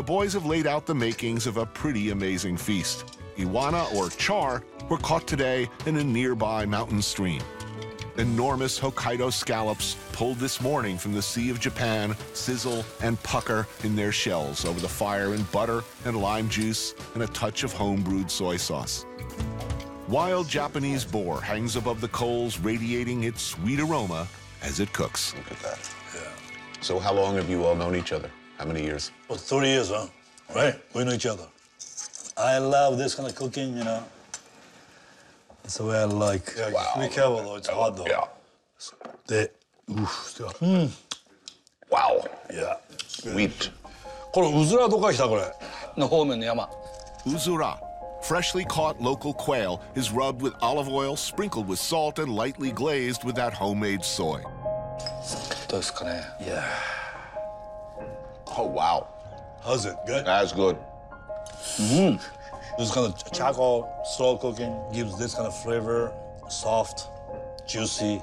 the boys have laid out the makings of a pretty amazing feast. Iwana or char were caught today in a nearby mountain stream. Enormous Hokkaido scallops pulled this morning from the Sea of Japan sizzle and pucker in their shells over the fire in butter and lime juice and a touch of home-brewed soy sauce. Wild Japanese boar hangs above the coals, radiating its sweet aroma as it cooks. Look at that. Yeah. So how long have you all known each other? How many years? Well, 30 years, huh? Right? We know each other. I love this kind of cooking, you know. That's the way I like. Yeah, wow. Be careful, though. It's oh, hard, though. Yeah. The, oof. Mm. Wow. Yeah. Wheat. Uzura, Freshly caught local quail is rubbed with olive oil, sprinkled with salt, and lightly glazed with that homemade soy. どうですかね? Yeah. Oh, wow. How's it? Good? That's good. mmm This kind of charcoal slow cooking gives this kind of flavor, soft, juicy,